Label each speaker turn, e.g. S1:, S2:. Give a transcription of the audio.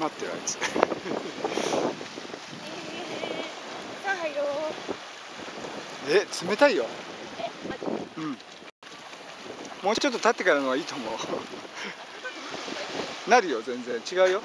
S1: 待ってるあいつ。
S2: さあ入ろう
S1: え冷たいよ。うん。もうちょっと経ってからのはいいと思う。なるよ全然。違うよ。